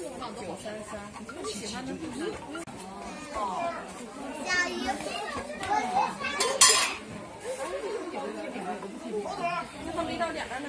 九三三，你喜欢的不一。哦。小鱼。嗯他们没到点儿呢。